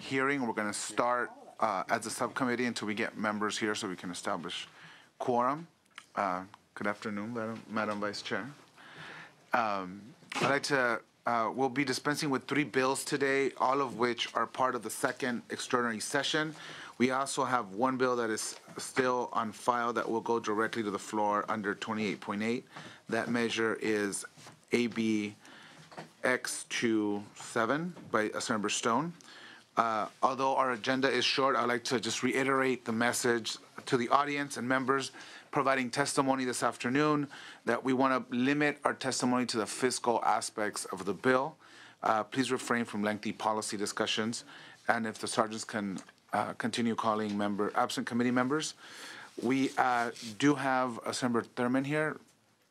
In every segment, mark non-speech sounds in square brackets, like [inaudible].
hearing. We're going to start uh, as a subcommittee until we get members here so we can establish quorum. Uh, Good afternoon, Madam- Madam Vice Chair. Um, I'd like to, uh, we'll be dispensing with three bills today, all of which are part of the second extraordinary session. We also have one bill that is still on file that will go directly to the floor under 28.8. That measure is AB X27 by Assemblyman Stone. Uh, Although our agenda is short, I'd like to just reiterate the message to the audience and members providing testimony this afternoon that we want to limit our testimony to the fiscal aspects of the bill. Uh, Please refrain from lengthy policy discussions, and if the sergeants can uh, continue calling member, absent committee members. We uh, do have Assemblyman Thurmond here.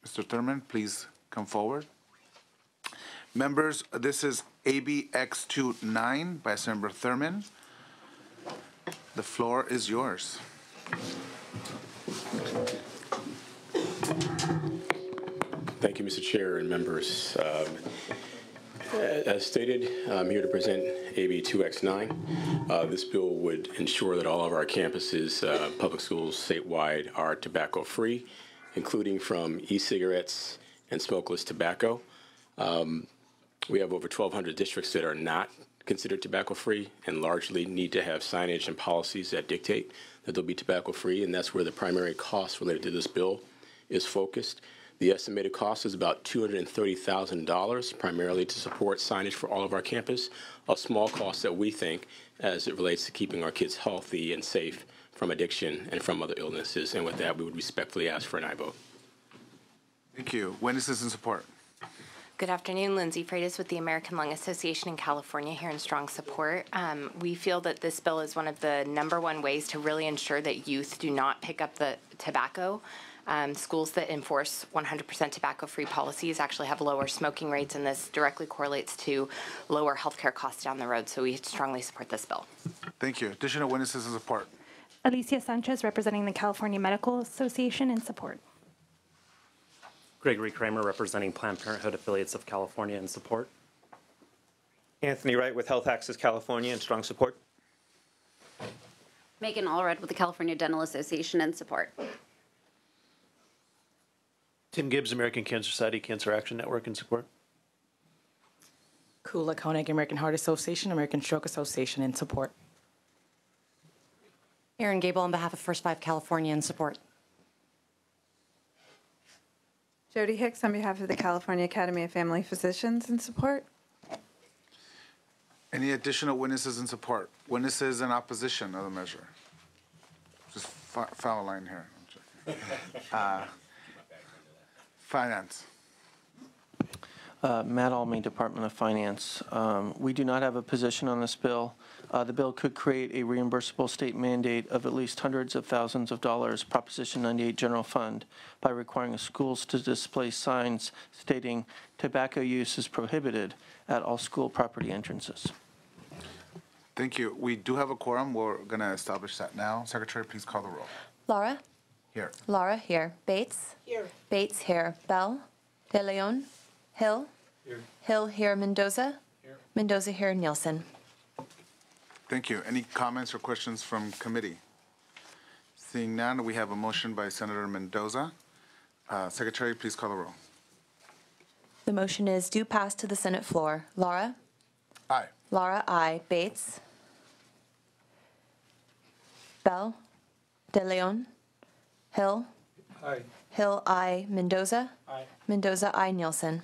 Mr. Thurmond, please come forward. Members, this is AB X29 by Assemblyman Thurmond. The floor is yours. Thank you, Mr. Chair and members. Um, As stated, I'm here to present AB 2X9. Uh, This bill would ensure that all of our campuses, uh, public schools statewide, are tobacco-free, including from e-cigarettes and smokeless tobacco. Um, We have over 1,200 districts that are not considered tobacco-free and largely need to have signage and policies that dictate that they'll be tobacco-free, and that's where the primary cost related to this bill is focused. The estimated cost is about $230,000, primarily to support signage for all of our campus, a small cost that we think as it relates to keeping our kids healthy and safe from addiction and from other illnesses. And with that, we would respectfully ask for an aye vote. Thank you. Witnesses in support. Good afternoon, Lindsay Freitas with the American Lung Association in California here in strong support. Um, we feel that this bill is one of the number one ways to really ensure that youth do not pick up the tobacco. Um, schools that enforce 100% tobacco-free policies actually have lower smoking rates, and this directly correlates to lower healthcare costs down the road. So we strongly support this bill. Thank you. Additional witnesses in support. Alicia Sanchez, representing the California Medical Association, in support. Gregory Kramer, representing Planned Parenthood Affiliates of California in support. Anthony Wright with Health Access California in strong support. Megan Allred with the California Dental Association in support. Tim Gibbs, American Cancer Society Cancer Action Network in support. Kula Koenig, American Heart Association, American Stroke Association in support. Erin Gable on behalf of First Five California in support. Jody Hicks on behalf of the California Academy of Family Physicians in support. Any additional witnesses in support? Witnesses in opposition of the measure? Just fo- follow line here. [laughs] Uh, Finance. Uh, Matt Almy, Department of Finance. Um, We do not have a position on this bill. Uh, The bill could create a reimbursable state mandate of at least hundreds of thousands of dollars, Proposition 98 General Fund, by requiring schools to display signs stating tobacco use is prohibited at all school property entrances. Thank you. We do have a quorum. We're going to establish that now. Secretary, please call the roll. Lara? Here. Lara here. Bates? Here. Bates here. Beall? De Leon? Hill? Here. Hill here. Mendoza? Here. Mendoza here. Nielsen? Thank you. Any comments or questions from committee? Seeing none, we have a motion by Senator Mendoza. Uh, Secretary, please call the roll. The motion is due pass to the Senate floor. Lara? Aye. Lara, aye. Bates? Beall? De Leon? Hill? Aye. Hill, aye. Mendoza? Aye. Mendoza, aye. Nielsen?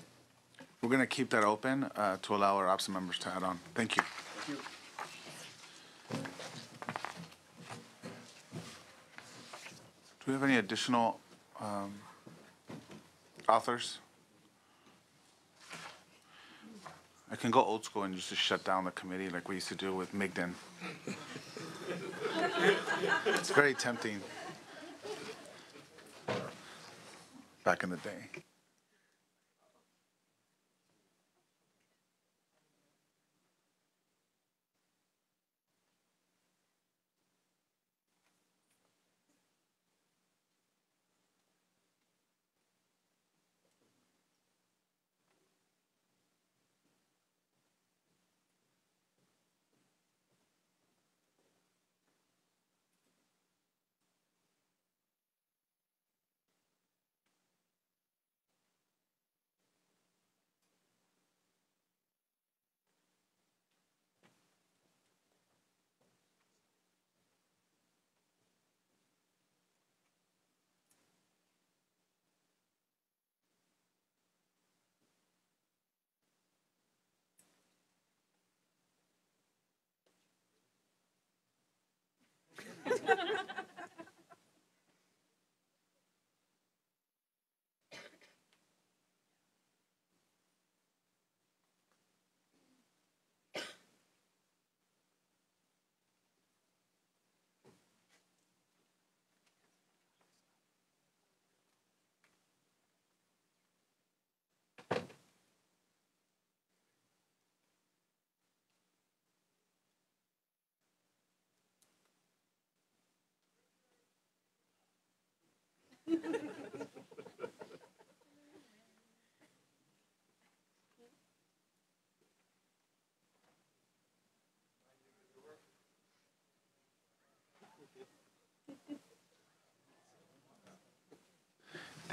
We're going to keep that open uh, to allow our absent members to add on. Thank you. Do we have any additional um, authors? I can go old school and just shut down the committee like we used to do with Migden. It's very tempting. Back in the day.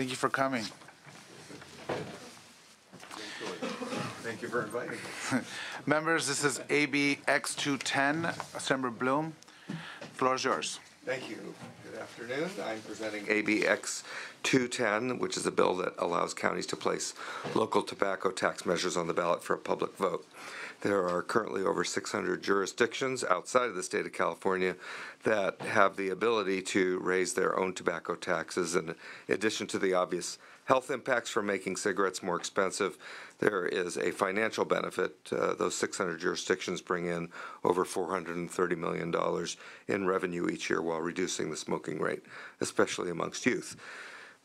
Thank you for coming. Thank you for inviting me. Members, this is AB X210, Assembler Bloom. Floor is yours. Thank you. Afternoon. I'm presenting ABX 210, which is a bill that allows counties to place local tobacco tax measures on the ballot for a public vote. There are currently over 600 jurisdictions outside of the state of California that have the ability to raise their own tobacco taxes. In addition to the obvious health impacts from making cigarettes more expensive, there is a financial benefit. Uh, those 600 jurisdictions bring in over $430 million in revenue each year while reducing the smoking rate, especially amongst youth.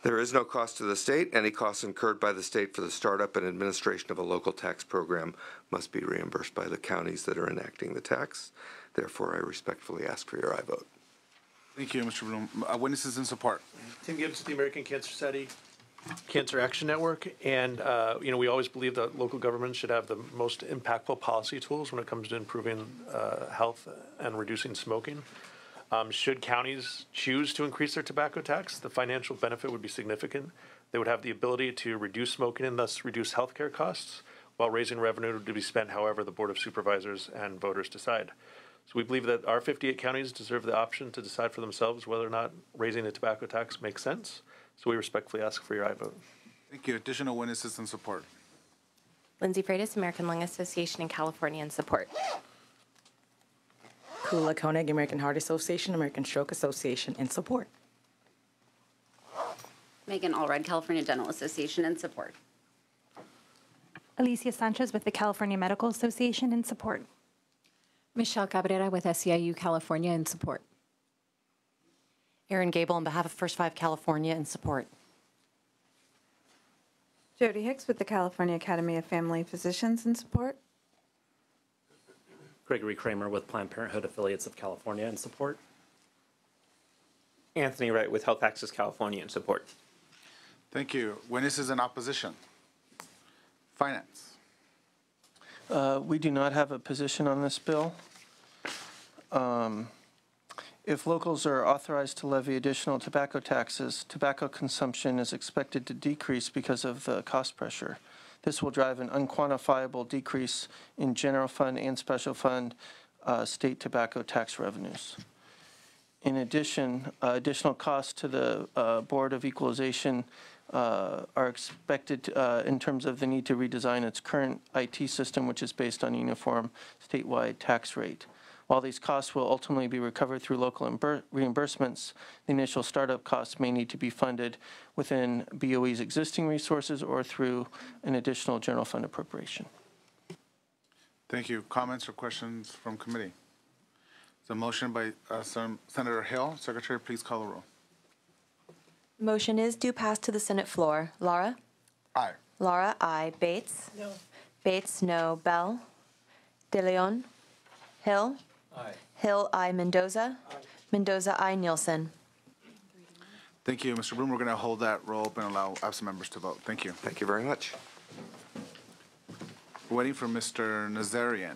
There is no cost to the state. Any costs incurred by the state for the startup and administration of a local tax program must be reimbursed by the counties that are enacting the tax. Therefore, I respectfully ask for your aye vote. Thank you, Mr. Bloom. Uh, Witnesses in support. Tim Gibbs, the American Cancer Society Cancer Action Network. And, uh, you know, we always believe that local governments should have the most impactful policy tools when it comes to improving uh, health and reducing smoking. Um, Should counties choose to increase their tobacco tax, the financial benefit would be significant. They would have the ability to reduce smoking and thus reduce healthcare costs while raising revenue to be spent however the Board of Supervisors and voters decide. So we believe that our 58 counties deserve the option to decide for themselves whether or not raising the tobacco tax makes sense. So we respectfully ask for your aye vote. Thank you. Additional witnesses in support. Lindsay Freitas, American Lung Association in California, in support. Kula Koenig, American Heart Association, American Stroke Association, in support. Megan Allred, California Dental Association, in support. Alicia Sanchez with the California Medical Association in support. Michelle Cabrera with SEIU California in support. Erin Gable on behalf of First Five California in support. Jody Hicks with the California Academy of Family Physicians in support. Gregory Kramer with Planned Parenthood Affiliates of California in support. Anthony Wright with Health Access California in support. Thank you. Witnesses in opposition. Finance. Uh, We do not have a position on this bill. Um, If locals are authorized to levy additional tobacco taxes, tobacco consumption is expected to decrease because of the cost pressure. This will drive an unquantifiable decrease in general fund and special fund uh, state tobacco tax revenues. In addition, uh, additional costs to the uh, Board of Equalization uh, are expected uh, in terms of the need to redesign its current IT system, which is based on uniform statewide tax rate. While these costs will ultimately be recovered through local reimbursements, the initial startup costs may need to be funded within BOE's existing resources or through an additional general fund appropriation. Thank you. Comments or questions from committee? The motion by uh, Sen- Senator Hill. Secretary, please call the roll. Motion is due pass to the Senate floor. Lara? Aye. Lara, aye. Bates? No. Bates, no. Beall? De Leon? Hill? Aye. Hill, aye. Mendoza? Mendoza, aye. Nielsen. Thank you, Mr. Bloom. We're going to hold that roll open and allow absent members to vote. Thank you. Thank you very much. Waiting for Mr. Nazarian.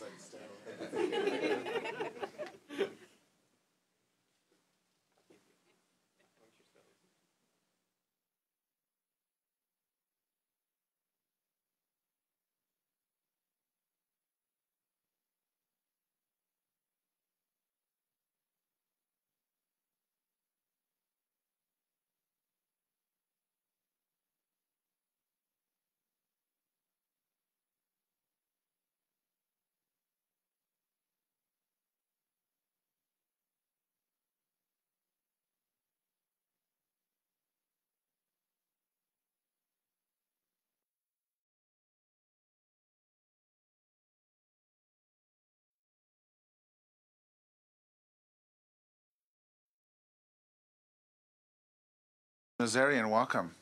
Nazarian, welcome.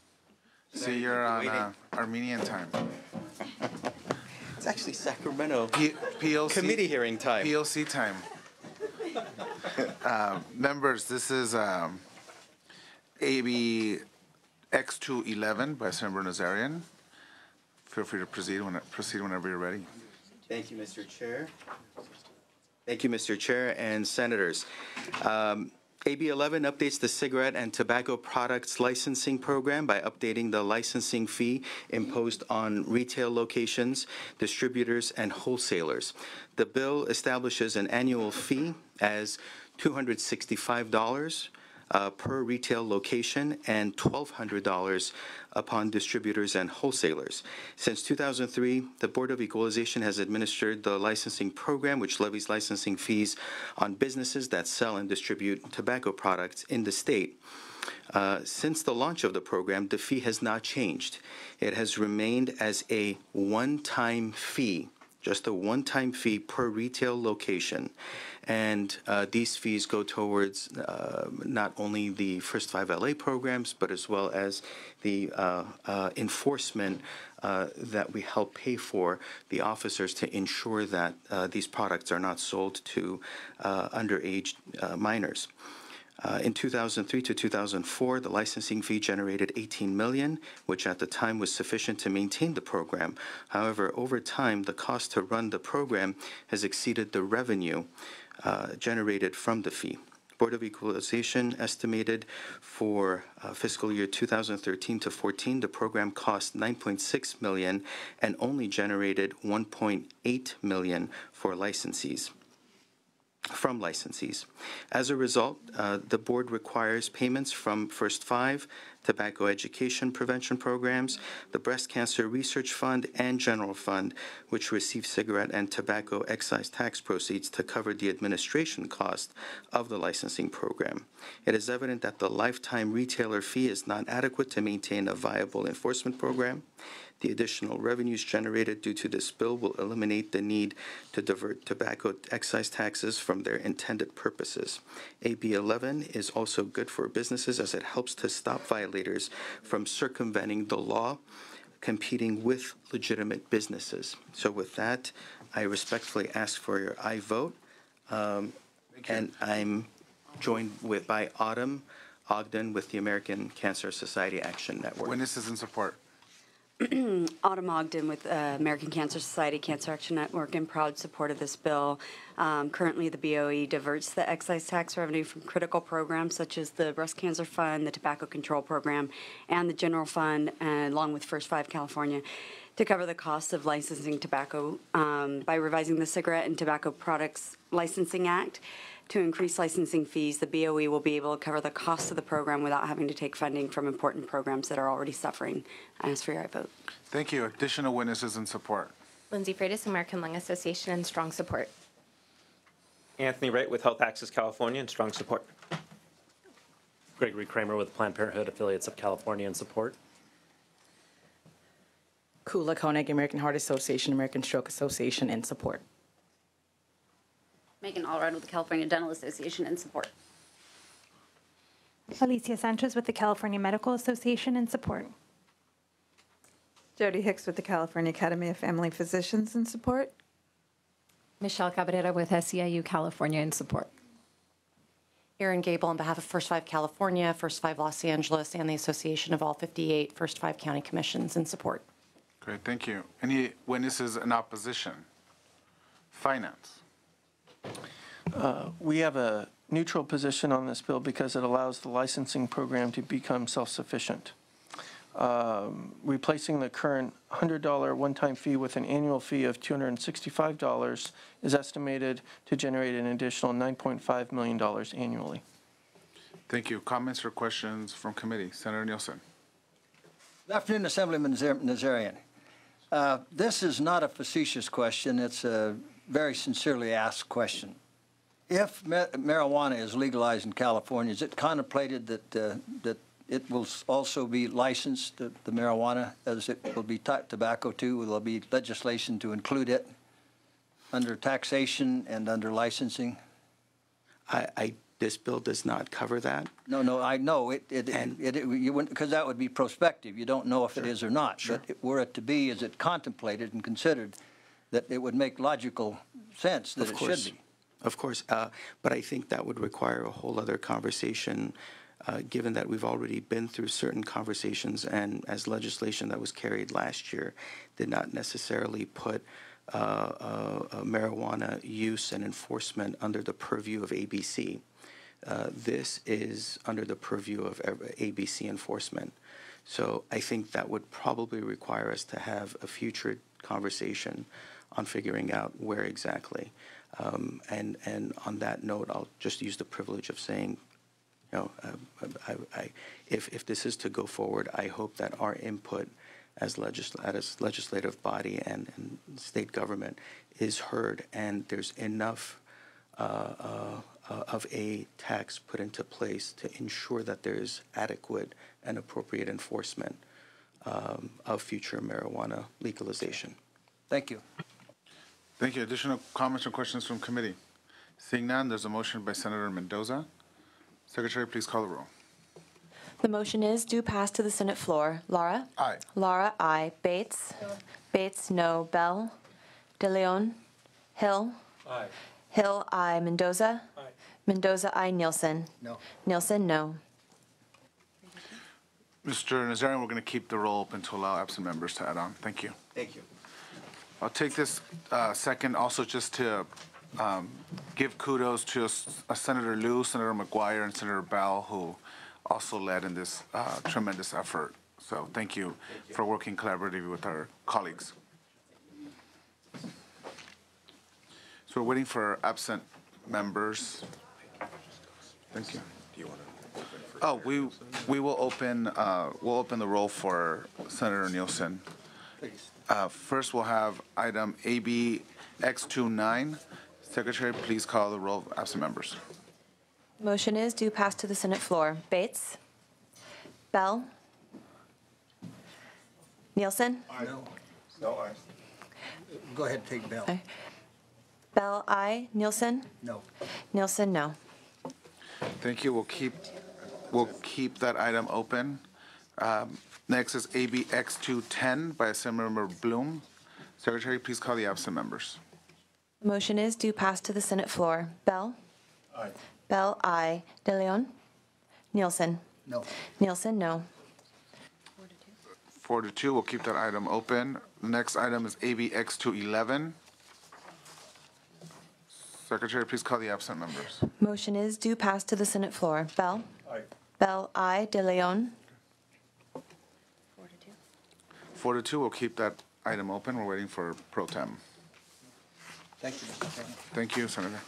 See, you're on uh, Armenian time. [laughs] It's actually Sacramento P- PLC. committee hearing time. PLC time. Uh, [laughs] Members, this is um, AB X211 by Senator Nazarian. Feel free to proceed when, proceed whenever you're ready. Thank you, Mr. Chair. Thank you, Mr. Chair and Senators. Um, AB 11 updates the cigarette and tobacco products licensing program by updating the licensing fee imposed on retail locations, distributors, and wholesalers. The bill establishes an annual fee as $265 uh, per retail location and $1,200 upon distributors and wholesalers. Since 2003, the Board of Equalization has administered the licensing program, which levies licensing fees on businesses that sell and distribute tobacco products in the state. Uh, Since the launch of the program, the fee has not changed. It has remained as a one-time fee just a one-time fee per retail location. And uh, these fees go towards uh, not only the First Five LA programs, but as well as the uh, uh, enforcement uh, that we help pay for the officers to ensure that uh, these products are not sold to underage minors. Uh, In 2003 to 2004, the licensing fee generated 18 million, which at the time was sufficient to maintain the program. However, over time, the cost to run the program has exceeded the revenue uh, generated from the fee. Board of Equalization estimated for uh, fiscal year 2013 to 14, the program cost 9.6 million and only generated 1.8 million for licensees from licensees. As a result, uh, the board requires payments from First Five, Tobacco Education Prevention Programs, the Breast Cancer Research Fund, and General Fund, which receive cigarette and tobacco excise tax proceeds to cover the administration cost of the licensing program. It is evident that the lifetime retailer fee is not adequate to maintain a viable enforcement program. The additional revenues generated due to this bill will eliminate the need to divert tobacco excise taxes from their intended purposes. AB 11 is also good for businesses as it helps to stop violators from circumventing the law, competing with legitimate businesses. So with that, I respectfully ask for your aye vote. Um, And I'm joined with, by Autumn Ogden with the American Cancer Society Action Network. Witnesses in support. [clears throat] Autumn Ogden with uh, American Cancer Society Cancer Action Network in proud support of this bill. Um, Currently, the BOE diverts the excise tax revenue from critical programs such as the Breast Cancer Fund, the Tobacco Control Program, and the General Fund, along with First Five California, to cover the costs of licensing tobacco um, by revising the Cigarette and Tobacco Products Licensing Act. To increase licensing fees, the BOE will be able to cover the cost of the program without having to take funding from important programs that are already suffering. I ask for your aye vote. Thank you. Additional witnesses in support. Lindsay Freitas, American Lung Association, and strong support. Anthony Wright with Health Access California and strong support. Gregory Kramer with Planned Parenthood Affiliates of California and support. Kula Koenig, American Heart Association, American Stroke Association, in support. Megan Allred with the California Dental Association in support. Alicia Sanchez with the California Medical Association in support. Jody Hicks with the California Academy of Family Physicians in support. Michelle Cabrera with SEIU California in support. Erin Gable on behalf of First Five California, First Five Los Angeles, and the Association of all 58 First Five County Commissions in support. Great, thank you. Any witnesses in opposition? Finance. Uh, We have a neutral position on this bill because it allows the licensing program to become self-sufficient. Um, Replacing the current $100 one-time fee with an annual fee of $265 is estimated to generate an additional $9.5 million annually. Thank you. Comments or questions from committee? Senator Nielsen. Good afternoon, Assemblyman Nazarian. Uh, This is not a facetious question, it's a very sincerely asked question. If ma- marijuana is legalized in California, is it contemplated that, uh, that it will also be licensed, the the marijuana, as it will be to- tobacco too? Will there be legislation to include it under taxation and under licensing? I, I, this bill does not cover that. No, no, I know, it, it, it, it- you wouldn't, because that would be prospective, you don't know if it is or not. But it- were it to be, is it contemplated and considered, that it would make logical sense that Of it course. should be? Of course, uh, but I think that would require a whole other conversation, uh, given that we've already been through certain conversations, and as legislation that was carried last year did not necessarily put uh, uh, uh, marijuana use and enforcement under the purview of ABC. Uh, This is under the purview of ABC enforcement. So I think that would probably require us to have a future conversation on figuring out where exactly. Um, And, and on that note, I'll just use the privilege of saying, you know, uh, I, I, if, if this is to go forward, I hope that our input as legisl, as legislative body and, and state government is heard, and there's enough uh, uh, uh, of a tax put into place to ensure that there's adequate and appropriate enforcement um, of future marijuana legalization. Thank you. Thank you. Additional comments or questions from committee? Seeing none, there's a motion by Senator Mendoza. Secretary, please call the roll. The motion is due pass to the Senate floor. Lara? Aye. Lara, aye. Bates? Bates, no. Beall? De Leon? Hill? Aye. Hill, aye. Mendoza? Aye. Mendoza, aye. Nielsen? No. Nielsen, no. Mr. Nazarian, we're going to keep the roll open to allow absent members to add on. Thank you. Thank you. I'll take this uh, second also just to um, give kudos to uh, Senator Liu, Senator McGuire, and Senator Beall, who also led in this uh, tremendous effort. So thank you for working collaboratively with our colleagues. So we're waiting for absent members. Thank you. Oh, we, we will open, uh, we'll open the roll for Senator Nielsen. Uh, First, we'll have item AB X29. Secretary, please call the roll of absent members. Motion is due pass to the Senate floor. Bates? Beall? Nielsen? No. No, aye. Go ahead, take Beall. Aye. Beall, aye. Nielsen? No. Nielsen, no. Thank you. We'll keep, we'll keep that item open. Um, Next is AB X210 by Assemblymember Bloom. Secretary, please call the absent members. Motion is due pass to the Senate floor. Beall? Aye. Beall, aye. De Leon? Nielsen? No. Nielsen, no. Four to two, we'll keep that item open. The next item is AB X211. Secretary, please call the absent members. Motion is due pass to the Senate floor. Beall? Aye. Beall, aye. De Leon? Four to two, we'll keep that item open. We're waiting for pro tem. Thank you, Mr. Chairman. Thank you, Senator.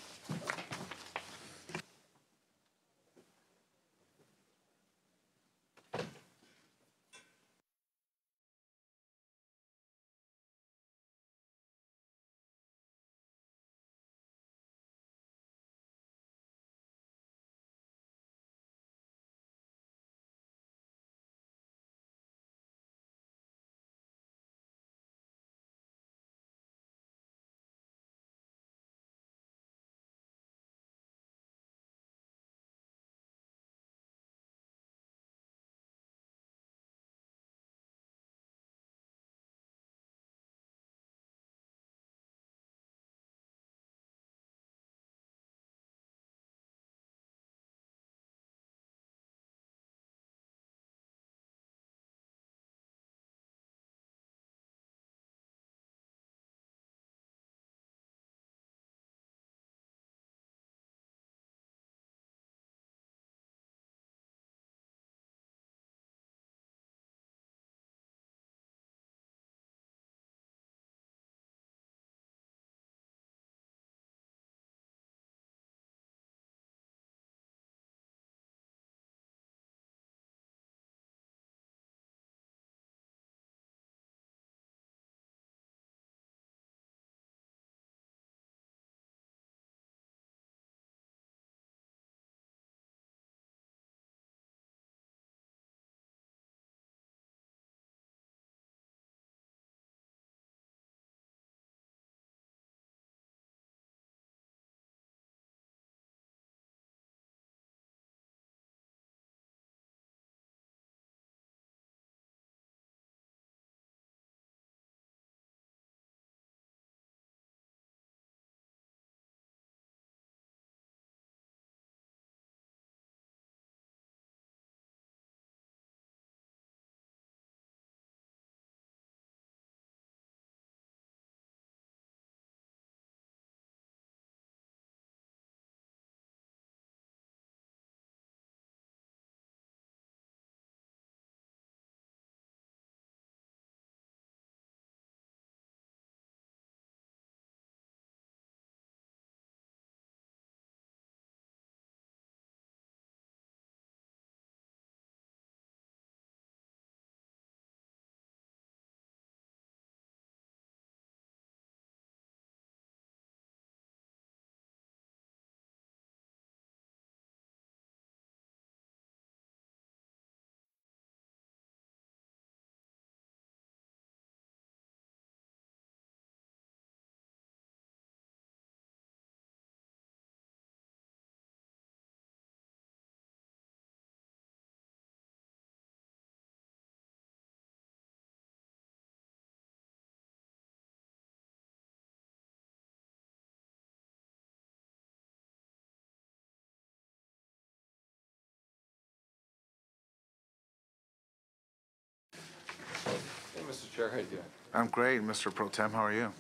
Chair, how you doing? I'm great, Mr. Pro Tem, how are you?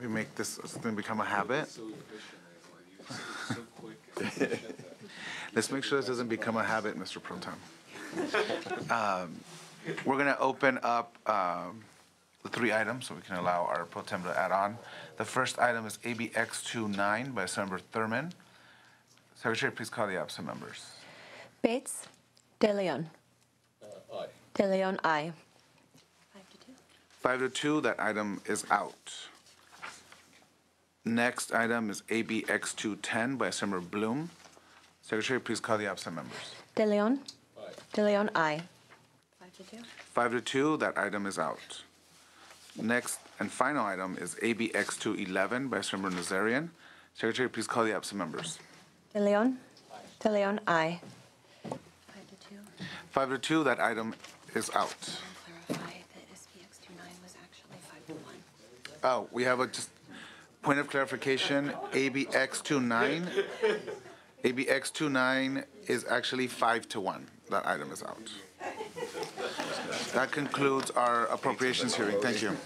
We make this, it's gonna become a habit. Let's make sure this doesn't become a habit, Mr. Pro Tem. [laughs] Um, We're gonna open up um, the three items, so we can allow our Pro Tem to add on. The first item is AB X29 by Senator Thurmond. Secretary, please call the absent members. Bates. De Leon. Aye. De Leon, aye. Five to two, that item is out. Next item is AB X210 by Senator Bloom. Secretary, please call the absent members. De Leon. De Leon, aye. Five to two, that item is out. Next and final item is AB X211 by Senator Nazarian. Secretary, please call the absent members. De Leon. De Leon, aye. Five to two, that item is out. Oh, we have a just point of clarification, AB X29. AB X29 is actually five to one. That item is out. That concludes our appropriations hearing. Thank you.